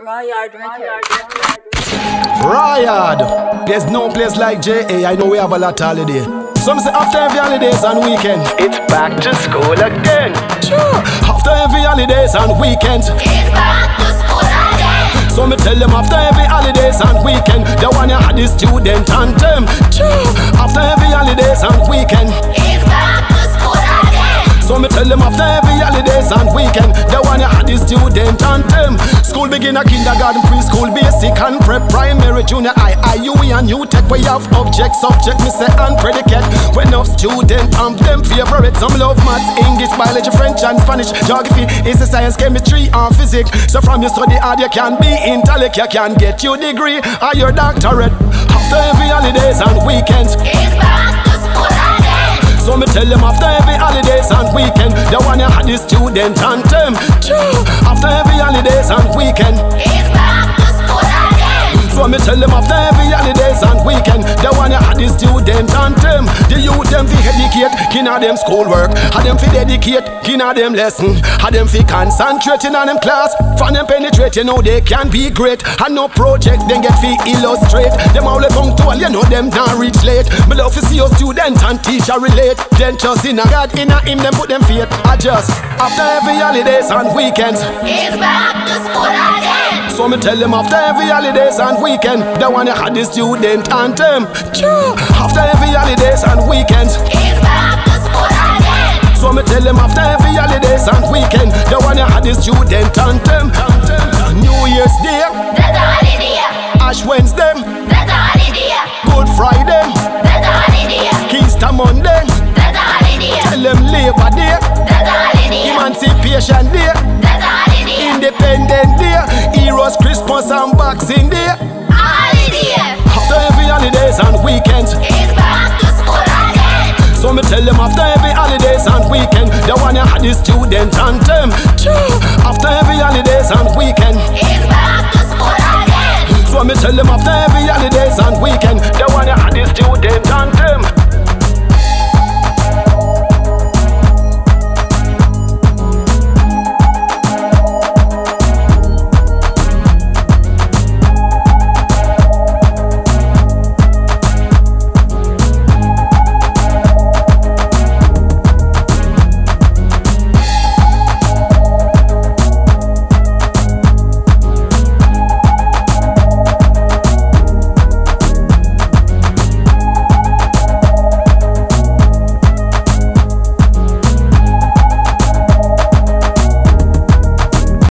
Rawyard Records. Rawyard. There's no place like JA. I know we have a lot holiday. Some say after every holidays and weekend, it's back to school again. Sure. After every holidays and weekend, It's back to school again. so me tell them after every holidays and weekend, they want you had the student anthem. Sure. After every holidays and weekend, It's back to school again. so me tell them after every holidays and weekend, they want you had the student anthem. School begin a kindergarten, preschool, basic and prep, primary, junior i high, IUE and new tech. We have object, subject, me and predicate. When of student anthem favorite, some love maths, English, biology, French and Spanish, geography, is the science, chemistry and physics. So from your study hard, you can be intellect, you can get your degree or your doctorate. After every holidays and weekends, you had the student anthem. After every holidays and weekend, me tell them after every holidays and weekend, they want you had the student anthem. The youth them fi educate, kinna them schoolwork, had them fi dedicate, kinna them lesson, had them fi concentrating on them class, for them penetrate, you know they can be great. And no project, then get fi illustrate. Them all all, you know them not reach late. Me love to see your student and teacher relate. Then just in a God, in a him, them put them faith. I just after every holidays and weekends. It's back to school. So me tell them after every holidays and weekend, they want you had the student anthem. Sure. After every holidays and weekends. It's back to school again. So me tell them after every holidays and weekend, they want you had the student anthem. New Year's Day, That's a holiday. Ash Wednesday, That's a holiday. Good Friday, That's a holiday. Easter Monday, That's a holiday. tell them Labor Day, That's a holiday. Emancipation Day, after every holidays and weekend, they want you had the student anthem. Sure. After every holidays and weekend, It's back to school again. so me tell them after every holidays